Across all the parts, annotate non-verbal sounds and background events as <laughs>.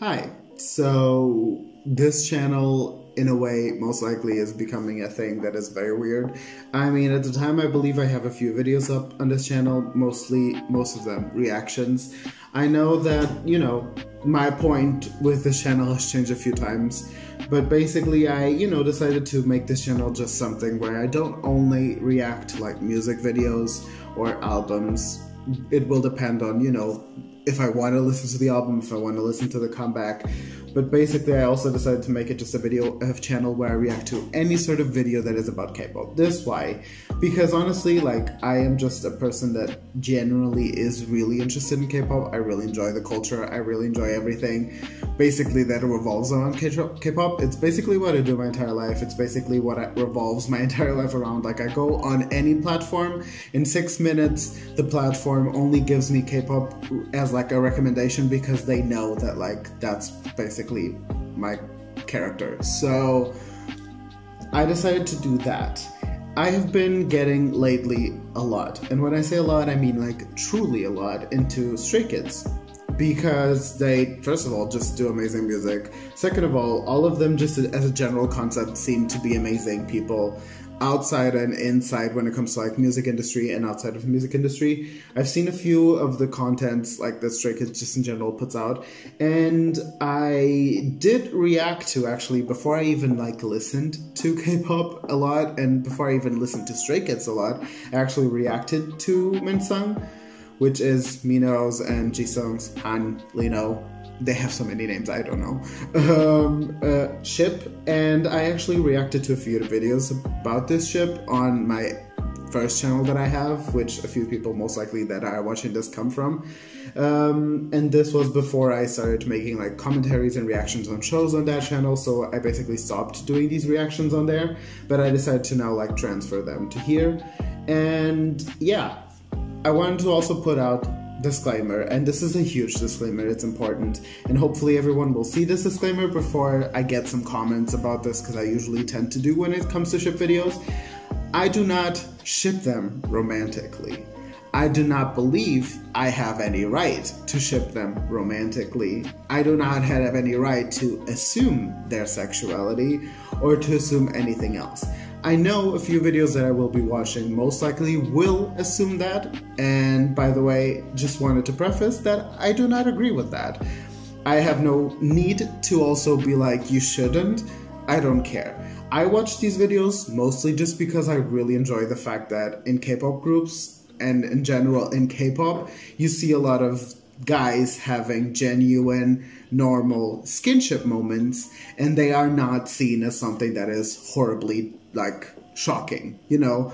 Hi. So this channel, in a way, most likely is becoming a thing that is very weird. I mean, at the time, I believe I have a few videos up on this channel, mostly, most of them reactions. I know that, you know, my point with this channel has changed a few times, but basically I, you know, decided to make this channel just something where I don't only react to like music videos or albums. It will depend on, you know, if I want to listen to the album, if I want to listen to the comeback. But basically, I also decided to make it just a video of channel where I react to any sort of video that is about K-pop. This why? Because honestly, like I am just a person that generally is really interested in K-pop. I really enjoy the culture. I really enjoy everything. Basically, that revolves around K-pop. It's basically what I do my entire life. It's basically what revolves my <laughs> entire life around. Like I go on any platform in six minutes. The platform only gives me K-pop as like a recommendation because they know that like that's basically basically my character. So I decided to do that. I have been getting lately a lot, and when I say a lot, I mean like truly a lot into Stray Kids. Because they, first of all, just do amazing music. Second of all, all of them, just as a general concept, seem to be amazing people outside and inside when it comes to like music industry and outside of the music industry. I've seen a few of the contents like that Stray Kids just in general puts out, and I did react to actually before I even like listened to <laughs> K-pop a lot, and before I even listened to Stray Kids a lot, I actually reacted to Minsung, which is Minho's and Jisung's Han Lino they have so many names, I don't know. Um, uh, ship, and I actually reacted to a few videos about this ship on my first channel that I have, which a few people most likely that are watching this come from. Um, and this was before I started making like commentaries and reactions on shows on that channel, so I basically stopped doing these reactions on there, but I decided to now like transfer them to here. And yeah, I wanted to also put out disclaimer, and this is a huge disclaimer, it's important, and hopefully everyone will see this disclaimer before I get some comments about this, because I usually tend to do when it comes to ship videos. I do not ship them romantically. I do not believe I have any right to ship them romantically. I do not have any right to assume their sexuality or to assume anything else. I know a few videos that I will be watching most likely will assume that, and by the way, just wanted to preface that I do not agree with that. I have no need to also be like, you shouldn't. I don't care. I watch these videos mostly just because I really enjoy the fact that in K pop groups and in general in K pop, you see a lot of guys having genuine, normal skinship moments, and they are not seen as something that is horribly, like, shocking. You know,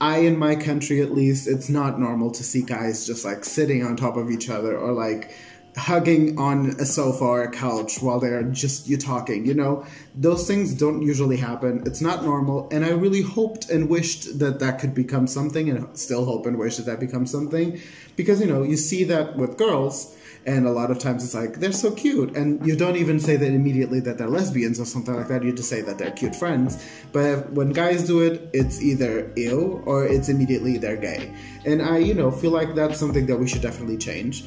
I, in my country at least, it's not normal to see guys just like sitting on top of each other or like hugging on a sofa or a couch while they're just you talking you know? Those things don't usually happen. It's not normal. And i really hoped and wished that that could become something and still hope and wish that that becomes something. Because you know you see that with girls and a lot of times it's like they're so cute and you don't even say that immediately that they're lesbians or something like that you just say that they're cute friends but when guys do it it's either ill or it's immediately they're gay and i you know feel like that's something that we should definitely change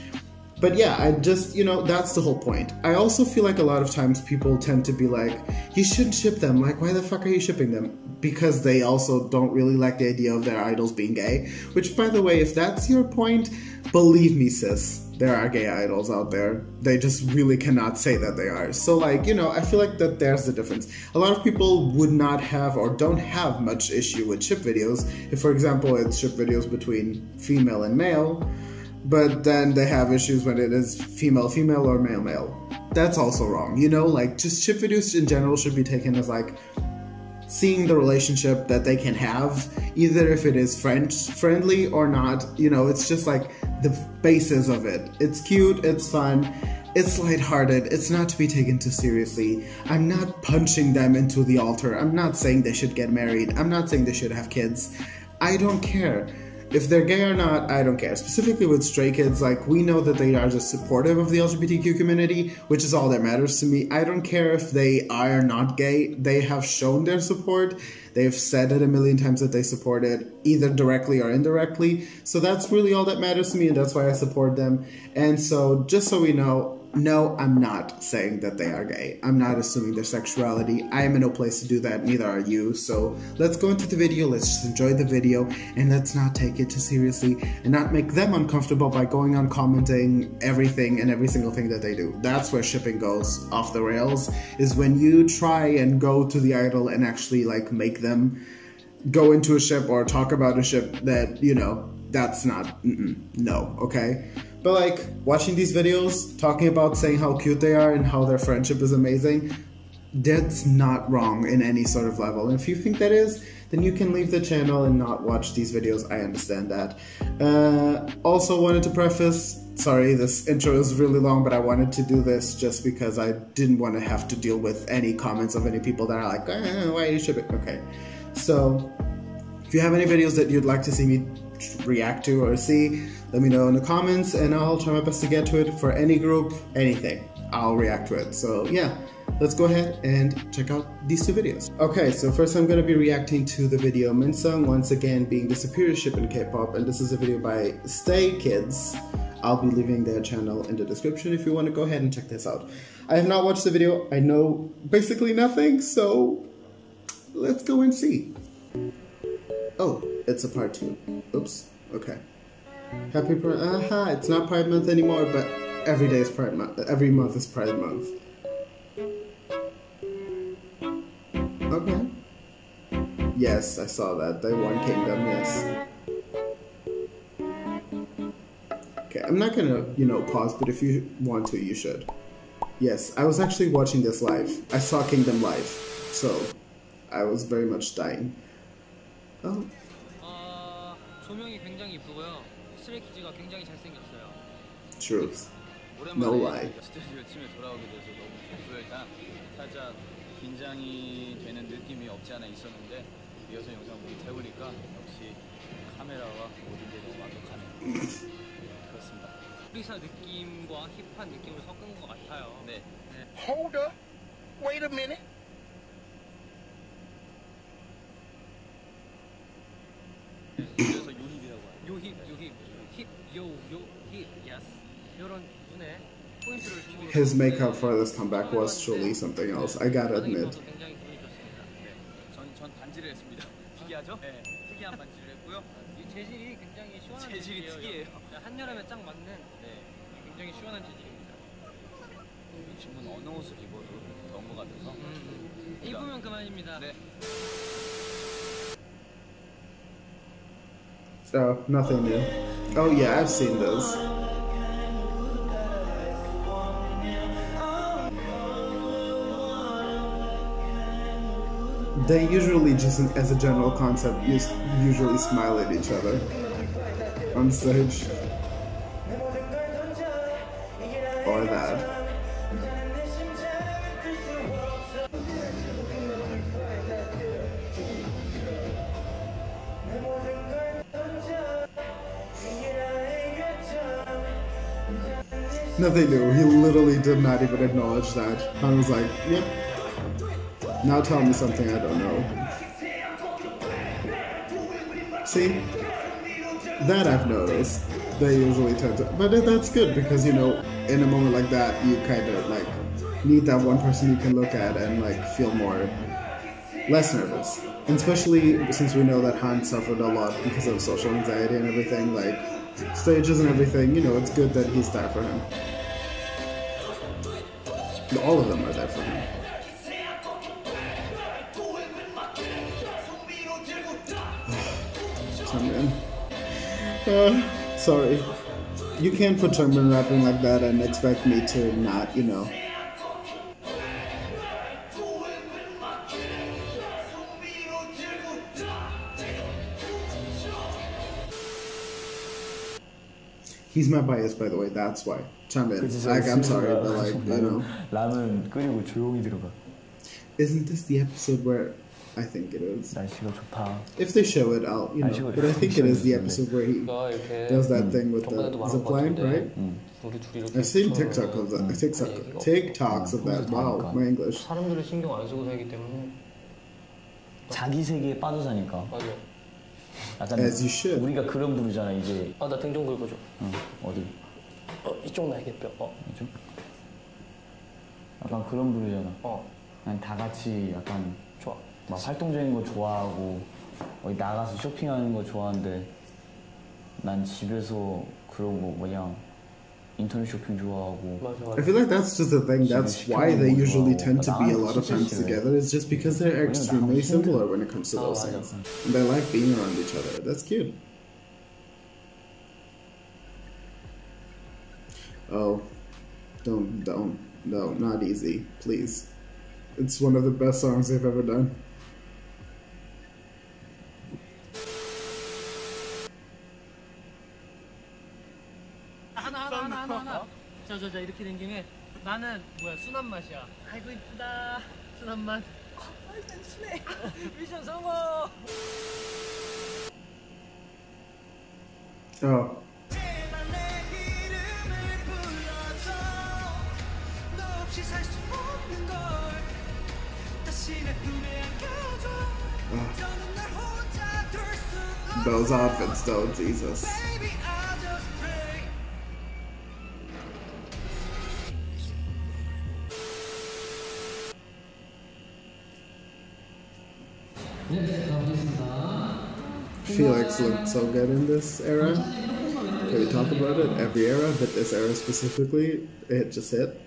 but yeah, I just, you know, that's the whole point. I also feel like a lot of times people tend to be like, you shouldn't ship them. Like, why the fuck are you shipping them? Because they also don't really like the idea of their idols being gay. Which, by the way, if that's your point, believe me, sis, there are gay idols out there. They just really cannot say that they are. So, like, you know, I feel like that there's the difference. A lot of people would not have or don't have much issue with ship videos if, for example, it's ship videos between female and male but then they have issues when it is female female or male male. That's also wrong. You know, like just ship videos in general should be taken as like seeing the relationship that they can have, either if it is friend friendly or not. You know, it's just like the basis of it. It's cute, it's fun, it's lighthearted, it's not to be taken too seriously. I'm not punching them into the altar. I'm not saying they should get married. I'm not saying they should have kids. I don't care if they're gay or not, I don't care. Specifically with stray kids, like we know that they are just supportive of the LGBTQ community, which is all that matters to me. I don't care if they are not gay. They have shown their support. They've said it a million times that they support it, either directly or indirectly. So that's really all that matters to me, and that's why I support them. And so, just so we know, no, I'm not saying that they are gay. I'm not assuming their sexuality. I am in no place to do that, neither are you. So let's go into the video, let's just enjoy the video, and let's not take it too seriously and not make them uncomfortable by going on commenting everything and every single thing that they do. That's where shipping goes off the rails, is when you try and go to the idol and actually like make them go into a ship or talk about a ship that, you know, that's not, no, okay? But like watching these videos, talking about saying how cute they are and how their friendship is amazing, that's not wrong in any sort of level. And if you think that is, then you can leave the channel and not watch these videos. I understand that. Uh, also wanted to preface, sorry, this intro is really long, but I wanted to do this just because I didn't want to have to deal with any comments of any people that are like, eh, why are you shipping? Okay. So if you have any videos that you'd like to see me react to or see, let me know in the comments and I'll try my best to get to it for any group, anything. I'll react to it. So yeah, let's go ahead and check out these two videos. Okay, so first I'm gonna be reacting to the video Minsung once again being the superior ship in K-pop and this is a video by Stay Kids. I'll be leaving their channel in the description if you want to go ahead and check this out. I have not watched the video, I know basically nothing, so let's go and see. Oh, it's a part two. Oops, okay. Happy Pride. Aha, it's not Pride Month anymore, but every day is Pride Month. Every month is Pride Month. Okay. Yes, I saw that. They won Kingdom, yes. Okay, I'm not gonna, you know, pause, but if you want to, you should. Yes, I was actually watching this live. I saw Kingdom live, so I was very much dying. Oh. 조명이 굉장히 이쁘고요. 스트레이키즈가 굉장히 잘생겼어요. Truth. No lie. 스튜디오 팀에 돌아오게 돼서 너무 좋고요. 일단 살짝 긴장이 되는 느낌이 없지 않아 있었는데 이어서 영상 보기 태우니까 역시 카메라와 모든 게 너무 완벽하네요. <laughs> 그렇습니다. 프리사 느낌과 힙한 느낌을 섞은 것 같아요. 네. 네. Hold up. Wait a minute. 그래서 요힙이라고 하요 요힙, 요힙, 힙, 요, 요, 힙, yes. 이런 눈에 포인트를 주고 His makeup for this comeback was truly something else. I gotta admit. 굉장히 기분이 좋습니다. 네. 전, 전 반지를 했습니다. 특이하죠? 네. 특이한 반지를 했고요. 이 재질이 굉장히 시원한 재질이 재질이에요. 특이해요. 네, 한여름에 딱 맞는 네. 굉장히 시원한 재질입니다. 이 친구는 어느 옷을 입어도 좋은 것 같아서. 음, 입으면 그만입니다. 네. Oh, nothing new. Oh yeah, I've seen those. They usually just, as a general concept, us- usually smile at each other on stage. Nothing new. He literally did not even acknowledge that. I was like, yep. Now tell me something I don't know. See? That I've noticed. They usually tend to. But that's good because, you know, in a moment like that, you kind of like need that one person you can look at and like feel more less nervous. And especially since we know that Han suffered a lot because of social anxiety and everything, like stages and everything, you know, it's good that he's there for him. All of them are there for him. <sighs> Changbin. <sighs> Uh, sorry. You can't put Changbin rapping like that and expect me to not, you know. He's my bias, by the way. That's why. Changmin. Like, I'm sorry, but <laughs> like, you know. 라면 끓이고 조용히 들어가. Isn't this the episode where I think it is? 날씨가 좋다. If they show it, I'll, you know. 날씨가 But I think it is the 좋은데. episode where he 가 이렇게 does that thing with 전반에도 the 말한 zip 것 line, 같은데 right? 우리 둘이 이렇게 I've seen 붙어서 TikTok of that. TikTok, 얘기가 TikToks of that. Wow, my English. 사람들을 신경 안 쓰고 살기 때문에 자기 세계에 빠져 사니까. 맞아 약간 As you should. 우리가 그런 부르잖아 이제. 아나 등 좀 긁어줘 응, 어디? 어, 이쪽 날개뼈 어 이쪽? 약간 그런 부류잖아. 어. 그냥 다 같이 약간 좋아. 막 활동적인 거 좋아하고 어디 나가서 쇼핑하는 거 좋아하는데 난 집에서 그러고 그냥 인터넷 쇼핑 좋아하고 맞아 I 맞아. feel like that's just the thing. That's why they usually tend to be a lot of times together. It's just because they're extremely similar when it comes to Oh, those I things. And they like being around each other. That's cute. Oh, don't, don't, no, not easy, please. It's one of the best songs they've ever done. 하나 하나 하나 하나 하나. 자자자 이렇게 된 김에 나는 뭐야 순한 맛이야. 아이고 이쁘다. 순한 맛. 아이고 순해. <laughs> 미션 성공. Oh, those outfits though, Jesus. Felix looked so good in this era. Can we talk about it? Every era, but this era specifically, it just hit.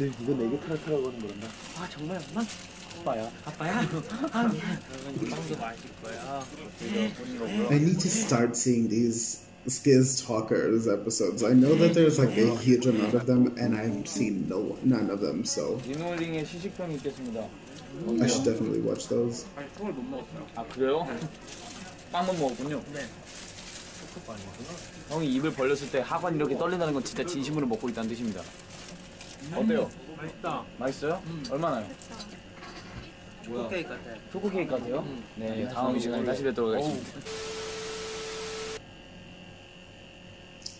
이거 내게 타락하라고 하는 거란다. 아 정말 엄마? 아빠야. 아빠야? 아. 빵도 마실 거야. I need to start seeing these Skiz Talkers episodes. I know that there's like a huge amount of them, and I've seen no none of them, so 리노링의 시식평이 있겠습니다. I should definitely watch those. 아니 총을 못 먹었어요. 아 그래요? 빵만 먹었군요. 네. 형이 입을 벌렸을 때 하관 이렇게 떨린다는 건 진짜 진심으로 먹고 있다는 뜻입니다. 어때요? 맛있다. 맛있어요? 얼마나요? 뭐야? 케이크 같아. 초코 케이크 같아요? 네, 다음 시간에 다시 뵙도록 하겠습니다.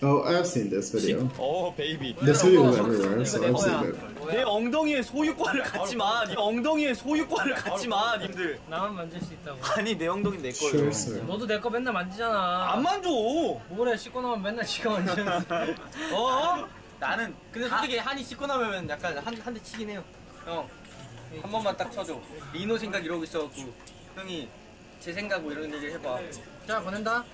Oh, I've seen this video. 어, 베이비. This video is everywhere, so I've seen it. 내 엉덩이에 소유권을 갖지 마. 네 엉덩이에 소유권을 갖지 마, 님들. 나만 만질 수 있다고. 아니, 내 엉덩이 내 거예요. Sure, sir. 너도 내 거 맨날 만지잖아. 안 만져. 뭐래 씻고 나면 맨날 지가 만지는데. <laughs> 어? 나는 근데 솔직히 한이 씻고 나면 약간 한 한 대 치긴 해요. 형, 한 번만 딱 쳐줘. 리노 생각 이러고 있어갖고 형이 제 생각 뭐 이런 얘기를 해봐. 자 보낸다.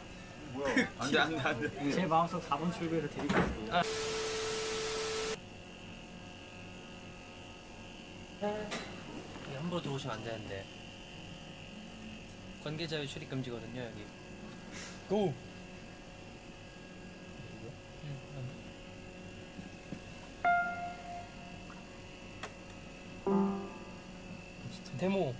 안 돼, 안 돼, 안 돼. 제 마음속 4번 출구를 데리고 있고. 함부로 들어오시면 안 되는데. 관계자의 출입 금지거든요 여기. 고! 데모.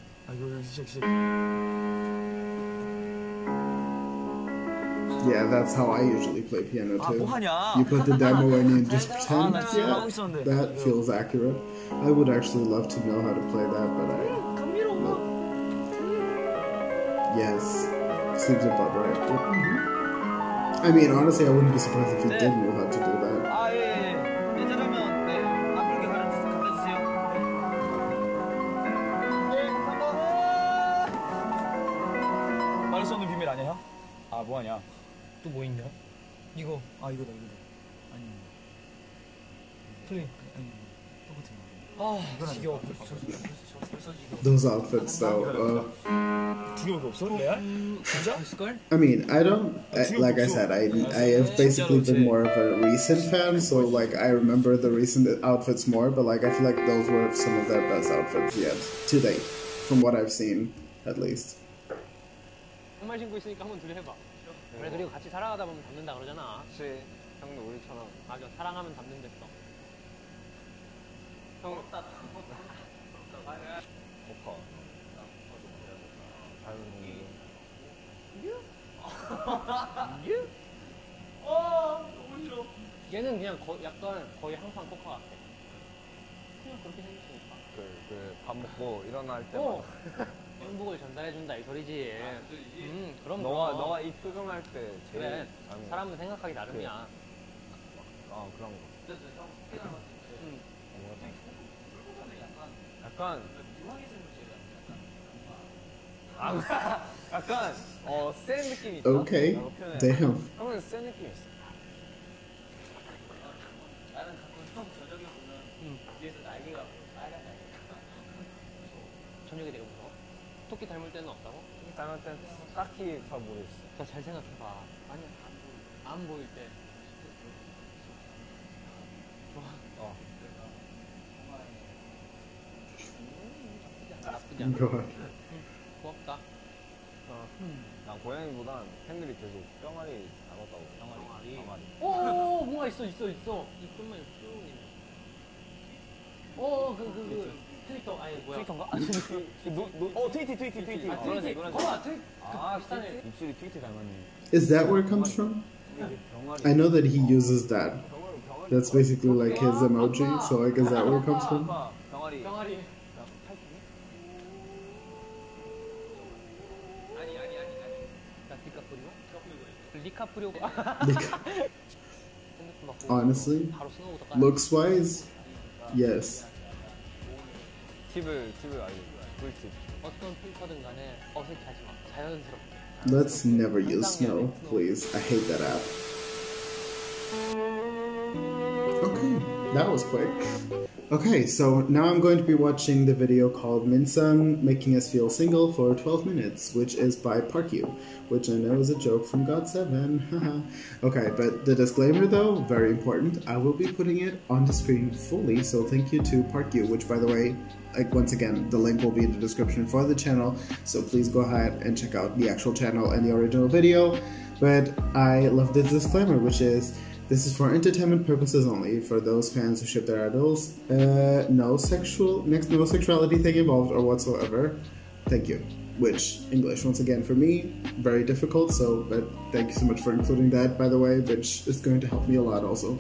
Yeah, that's how I usually play piano 아, too. 뭐 하냐? You put the demo in and just pretend. 나 지금 하고 Yeah, 있었는데. that feels accurate. I would actually love to know how to play that, but I. No. Yes, seems about right. I mean, honestly, I wouldn't be surprised if he did know how to do that. 또 뭐 있냐? 이거 아, 이거다, 이거다. 아니, 플레이. 똑같은 거. 아 지겨워. 벌써 벌써 지겨워. Those outfits, though. Uh, 두 개밖에 없어? 레알? 진짜? 있을걸? I mean, I don't I, like I said, I I have basically been more of a recent fan, so like I remember the recent outfits more, but like I feel like those were some of their best outfits yet to date, from what I've seen, at least. 정말 신고 있으니까 한번 둘이 해봐. 그래 그리고 같이 살아가다 보면 닮는다 그러잖아. 그치. 형도 우리처럼. 맞아. 사랑하면 닮는댔어. 형, 얘는 그냥 거, 약간 거의 항상 코카 같아. 그냥 그렇게 생겼으니까. 그밥 먹고 일어날 때. 어. 행복을 전달해준다 이 소리지. 음 그럼 너가 그럼. 너가 이 표정할 때 제일 그래. 사람은 생각하기 나름이야. 어 그런 거. 음. 약간 약간 아, 약간 어센 느낌이 있다. Okay. 라고 표현해야 Damn. 형은 센 느낌이 있어. 형 저녁에 보면 뒤에서 날개가 빨간 날개. 저녁에 내가 무서워? 토끼 닮을 때는 없다고? 닮을 땐 딱히 잘 모르겠어. 자, 잘 생각해봐. 아니야, 안 보일 때. 어. 나쁘지 않아. Go ahead. 고맙다. 난 고양이보단 팬들이 계속 뿅아리 닮았다고. 뿅아리. 뿅아리. 오, 뭔가 있어, 있어, 있어. 이 끝만 쭉 있네. 오, 그, 그, 그, 트위터, 아니, 뭐야. 트위터인가? 아니, 노, 노, 어, 트위티, 트위티, 트위티. 아, 노란색, 트위터. 노란색. 봐봐, 트위 아, 비슷하네. 입술이 트위티 닮았네. Is that where it comes from? 병아리. I know that he uses that. 병아리, 병아리. That's basically like his emoji. So like, is that where it comes from? 아빠, 병아리. 병아리. 아니 아니 아니 아니. 나 디카프리오? 리카프리오. 핸드폰 받고 Honestly, 바로 스노우보다 까야 looks wise, yes. 팁을 팁을 꿀팁. 어떤 필터든 간에 어색하지 마. 자연스럽게. Let's never use snow, please. I hate that app. Okay, that was quick. Okay, so now I'm going to be watching the video called Minsung Making Us Feel Single for 12 Minutes, which is by Park You, which I know is a joke from GOT7, <laughs> okay, but the disclaimer though, very important, I will be putting it on the screen fully, so thank you to Park You, which by the way, like once again, the link will be in the description for the channel, so please go ahead and check out the actual channel and the original video. But I love this disclaimer, which is this is for entertainment purposes only. For those fans who ship their idols, uh, no sexual, next no sexuality thing involved or whatsoever. Thank you. Which English once again for me very difficult. So, but thank you so much for including that, by the way, which is going to help me a lot also.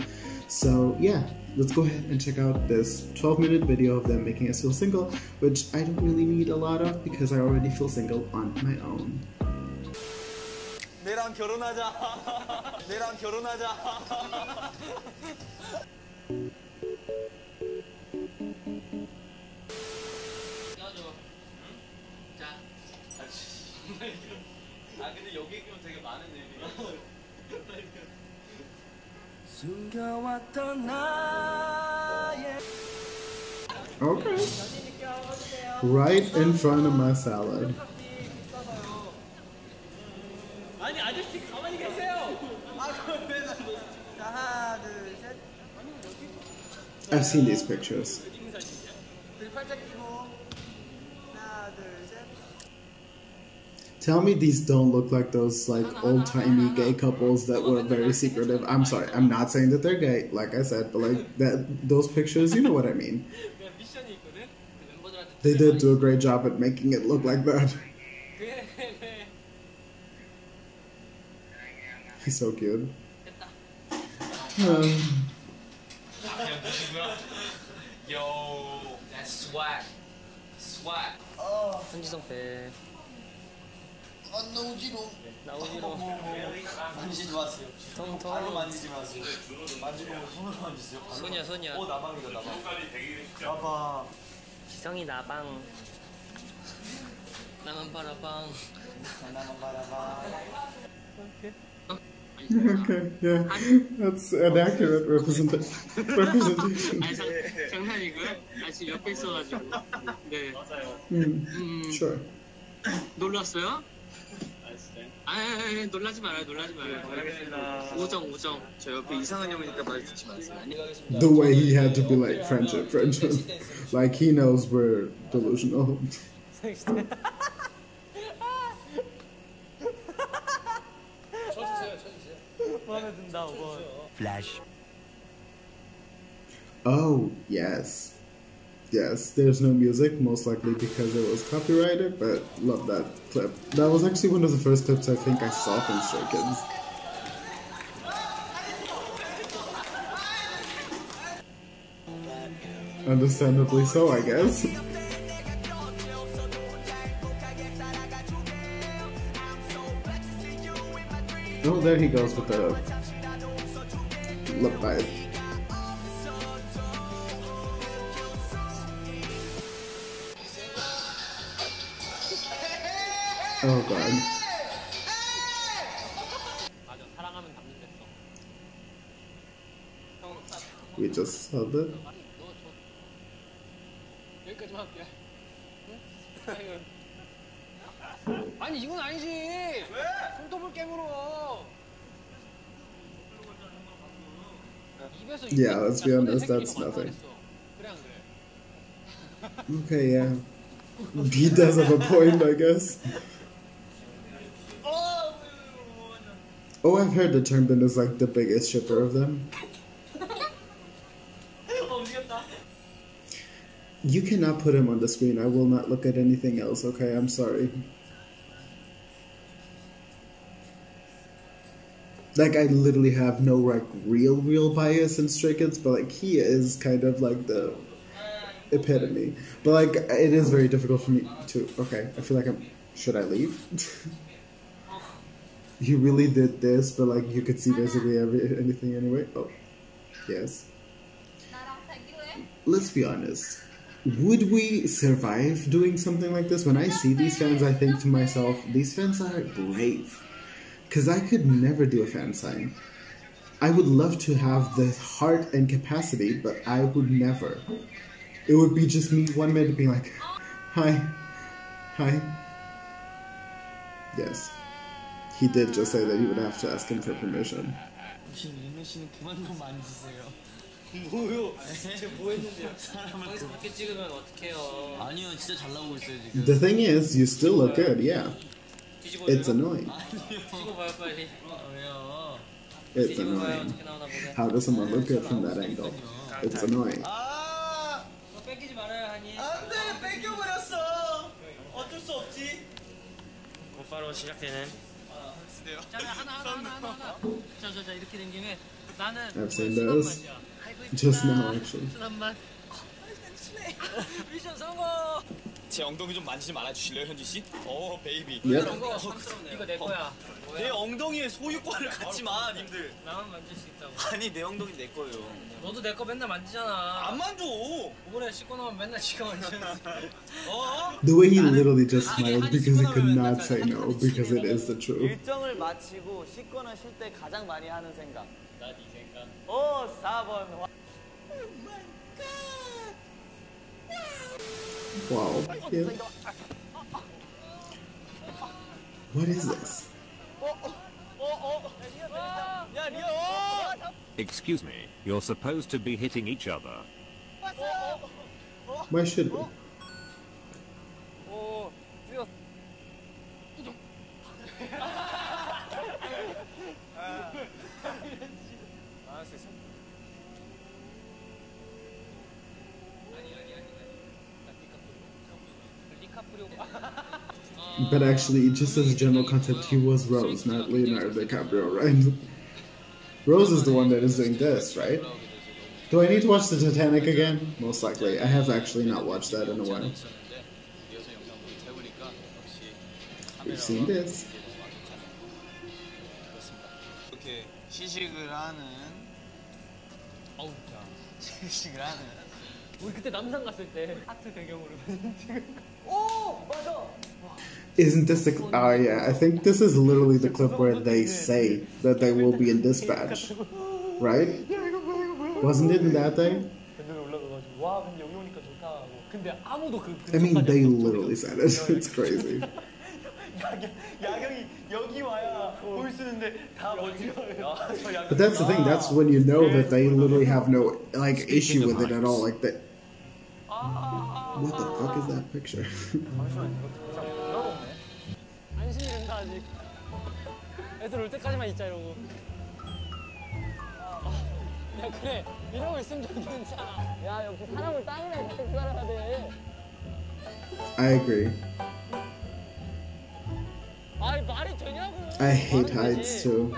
So yeah, let's go ahead and check out this 12 minute video of them making us feel single, which I don't really need a lot of because I already feel single on my own. 내랑 결혼하자. 내랑 결혼하자. Okay. Right in front of my salad. I've seen these pictures. Tell me these don't look like those like old timey gay couples that were very secretive. I'm sorry, I'm not saying that they're gay, like I said, but like that those pictures, you know what I mean. They did do a great job at making it look like that. He's so cute. Um. Yo, that's swag. Swag. Oh, 안 나오지로. 나오기로. 만지지 마세요. 발로 통통. 만지지 마세요. 만지면 손으로 만지세요. 발로. 소냐, 소냐. 어 나방이다 나방. 나방. 지성이 나방. 나만 바라방. 나만 바라봐. okay, yeah, that's an accurate represent- representation. 아니, 장, 장난이고요. 아, 지금 옆에 있어가지고. 네. Hmm, 음, sure. 놀랐어요? 아, 아, 아, 놀라지 말아요, 놀라지 말아요. 우정, 우정. 저 옆에 이상한 형이니까 말 듣지 마세요. The way he had to be like friendship, friendship, like he knows we're delusional. <laughs> 마음에 든다, 5번. Oh, yes. Yes, there's no music, most likely because it was copyrighted, but love that clip. That was actually one of the first clips I think I saw from Stray Kids. Understandably so, I guess. Oh, there he goes with the lip bite. Oh god. 맞아 사랑하면 담는댔어 We just saw that. 아니 너저 여기까지만 할게 응? 아이고. 아니 이건 아니지 왜? 손톱을 깨물어 입에서 Yeah, 입- let's be 야, honest, 손에 that's 새끼 이거 nothing. 완전했어. 그래 안 그래? Okay, yeah. He does have a point, I guess. Oh, I've heard that Changbin is like the biggest shipper of them. You cannot put him on the screen. I will not look at anything else, okay? I'm sorry. Like, I literally have no, like, real, real bias in Stray Kids, but, like, he is kind of, like, the epitome. But, like, it is very difficult for me to... Okay, I feel like I'm... Should I leave? <laughs> you really did this, but, like, you could see uh-huh. basically every anything anyway. Oh, yes. Let's be honest. Would we survive doing something like this? When I see these fans, I think to myself, these fans are brave. Because I could never do a fan sign. I would love to have the heart and capacity, but I would never. It would be just me one minute being like, hi, hi. Yes he did just say that you would have to ask him for permission. the thing is, you still look good, yeah. It's annoying. It's annoying. How does someone look good from that angle? It's annoying. 하시네요. 자, 자, 하나, 하나, 하나, 하나, 하나. 자, 자, 자, 이렇게 된 김에 나는 네, Absent those. 네, 네. Just now, actually. 순한맛. 아, 미션 성공! 제 엉덩이 좀 만지지 말아주실래요, 현지 씨? 어, 베이비. Yep. 이거 이거 내 거야 내 엉덩이에 소유권을 갖지 마, 님들. 나만 만질 수 있다고 아니, 내 엉덩이 내 거예요. 너도 내 거 맨날 만지잖아 안 만져. 그래 씻고 나면 맨날 지가 만지는 어? The way he literally just smiled because he could not say no because it is the truth. 일정을 마치고 씻거나 쉴 때 가장 많이 하는 생각. 나네 생각. 오, 4번. Wow. Yeah. What is this? Excuse me, you're supposed to be hitting each other. Why should we? But actually, just as a general concept, he was Rose, not Leonardo DiCaprio, right? Rose is the one that is doing this, right? Do I need to watch the Titanic again? Most likely. I have actually not watched that in a while. 있었는데 리허설 영상 보기 해보니까 역시 We've seen this. 그렇습니다. 이렇게 시식을 하는 어우 야 시식을 하는 우리 그때 남산 갔을 때 하트 배경으로 isn't this the? Oh yeah, I think this is literally the clip where they say that they will be in dispatch, right? Wasn't it in that thing? I mean, they literally said it. <laughs> It's crazy. but that's the thing. That's when you know that they literally have no like issue with it at all. Like that What the fuck is that picture? 안심이 된다 아직 애들 올 때까지만 있자 이러고 아, 야 그래 이러고 있으면 좀 괜찮아 야 역시 사람을 땅이랑 같이 살아야 돼 I agree. 아니 말이 되냐고 I hate heights 되지. too.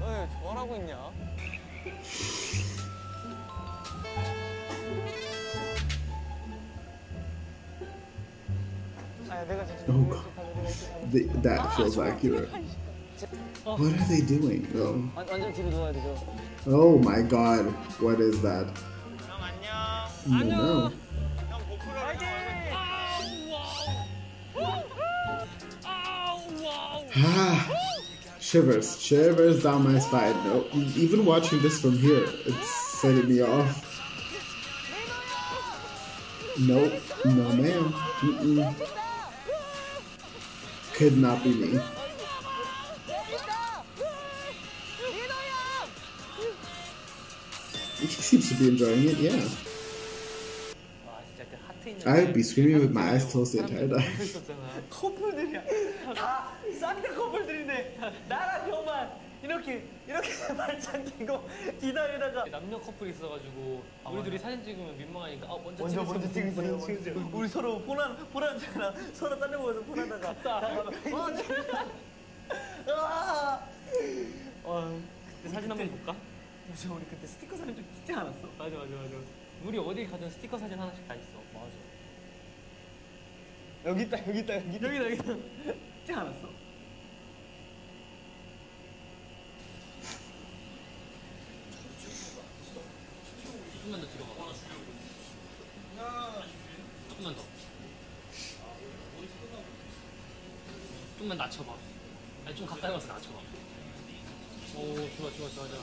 너왜 좋아하고 있냐? Oh god. The, that feels accurate. What are they doing though? Oh my god. What is that? No. no. Ah, shivers, shivers down my spine. No, even watching this from here, it's setting me off. Nope, no ma'am. Mm -mm Could not be me. He seems to be enjoying it, yeah. 와 진짜 그 하트 있는 I would be screaming with my eyes closed the entire time. <laughs> 커플들이야. 다 쌍대 커플들인데 나랑 형만 <laughs> 이렇게 이렇게 <laughs> 발짱 끼고 기다리다가 남녀 커플이 있어가지고 우리 둘이 사진 찍으면 민망하니까 아 먼저 먼저 찍으세요, 먼저 찍으세요. 우리 서로 폰한 폰하잖아. 서로 딴데 보면서 폰하다가. 어, <laughs> 아, 어, 그때 사진 한번 볼까? 무슨 우리 그때 스티커 사진 좀 찍지 않았어? 맞아 맞아 맞아. 우리 어디 가든 스티커 사진 하나씩 다 있어. 맞아. 여기 있다 여기 있다 여기 있다. 여기다 여기다. 찍지 않았어? 조금만 더 뒤로 가봐 조금만 더 조금만 낮춰봐. 아니 좀 가까이 와서 낮춰봐. 오 좋아 좋아 좋아 좋아.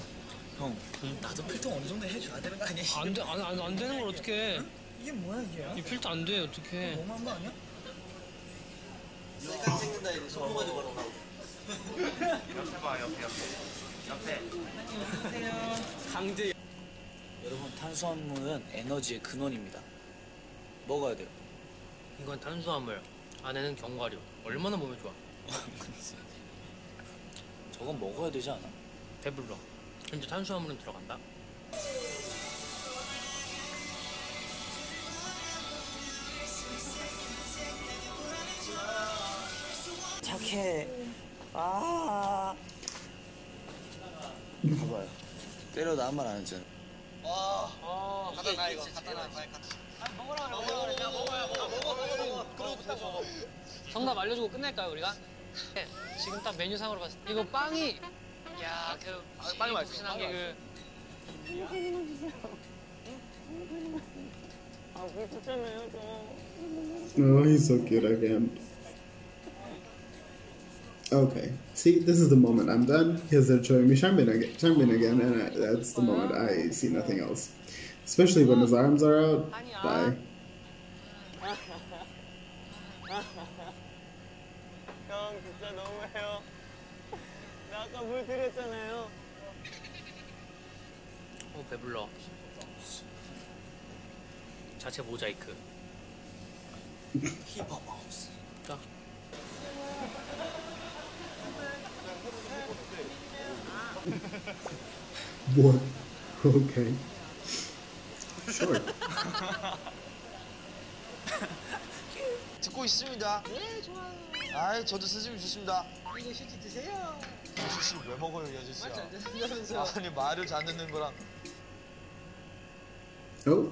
형 나도 필터 어느 정도 해줘야 되는 거 아니야? 안돼 안, 안, 안 되는 걸 어떻게 이게 뭐야 이게? 이 필터 안 돼 어떻게 너무한 거 아니야? 내가 찍는다 이제 손 가지고 걸어가고. 강제. 여러분 탄수화물은 에너지의 근원입니다. 먹어야 돼요. 이건 탄수화물 안에는 견과류. 얼마나 몸에 좋아 <laughs> 저건 먹어야 되지 않아? 배불러 근데 탄수화물은 들어간다 착해. 아. 봐봐요. 때려도 아무 말 안 했잖아. 아 갖다 놔 이거 갖다 놔 빨리 갖다 먹으라 그래 먹으라 그래 야 먹어야 먹어 먹어 먹어 먹어 그러부터 먹어 정답 알려주고 끝낼까요 우리가? 네, 지금 딱 메뉴상으로 봤을 때 이거 빵이 야그 빵이 맛있어, 푹신한 빵이 게그 Oh, he's so cute again. Okay, see, this is the moment I'm done because they're showing me Changbin again, Changbin again, and I, that's the moment I see nothing else. Especially when his arms are out. Bye. 아까 물 드렸잖아요 어 배불러 자체 모자이크 힙합 마우스. 자 What? Okay. Sure. <laughs> 듣고 있습니다. 네, 좋아요. 아이, 저도 스승님 좋습니다. 이거 실제 드세요 아저씨 왜 먹어요, 이 아저씨야? 맞지 않죠? 생각하면서 아니, 말을 잘 듣는 거랑. Oh.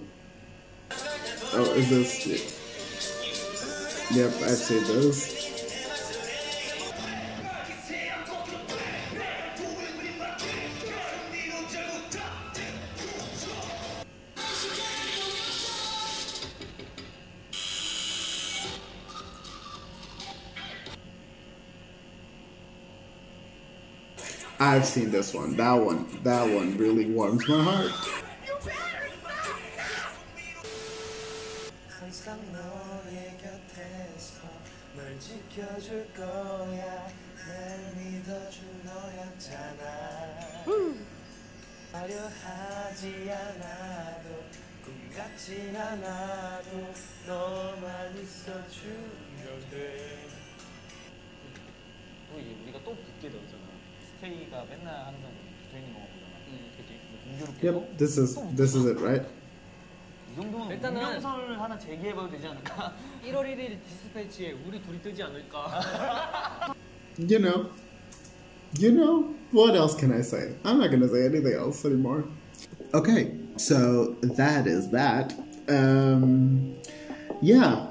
Oh, is this? Yep, I've seen those. I've seen this one. That one. That one really warms my heart. 항상 너의 곁에서 널 지켜줄 거야 날 믿어준 너였잖아 하려 하지 않아도 꿈 같진 않아도 너만 있어주면 돼 또 이제 우리가 또 붙게 되었잖아. 스테이가 맨날 항상 붙어 있는 거 보잖아. 그치? 공교롭게도 Yep, this is this is it, right? 이 정도면 일단은- 운명설을 하나 제기해봐도 되지 않을까? <laughs> 1월 1일 디스패치에 우리 둘이 뜨지 않을까 <laughs> You know. You know, what else can I say? I'm not gonna say anything else anymore. Okay, so that is that. Um, yeah.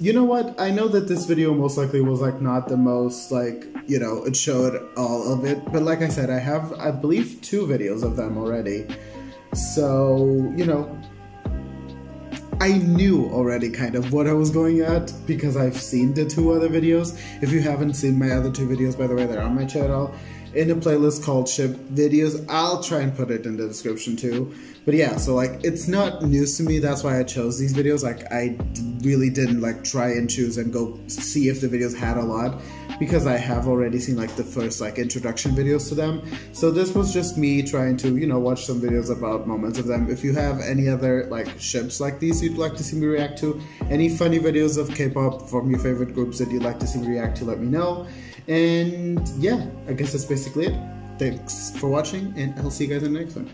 you know what? I know that this video most likely was like not the most like, you know, it showed all of it, but like I said, I have I believe two videos of them already. So, you know, I knew already kind of what I was going at because I've seen the two other videos. If you haven't seen my other two videos, by the way, they're on my channel in a playlist called Ship Videos. I'll try and put it in the description too. But yeah, so like it's not news to me. That's why I chose these videos. Like I really didn't like try and choose and go see if the videos had a lot because I have already seen like the first like introduction videos to them. So this was just me trying to, you know, watch some videos about moments of them. If you have any other like ships like these you'd like to see me react to, any funny videos of K-pop from your favorite groups that you'd like to see me react to, let me know. And yeah, I guess that's basically it. Thanks for watching and I'll see you guys in the next one.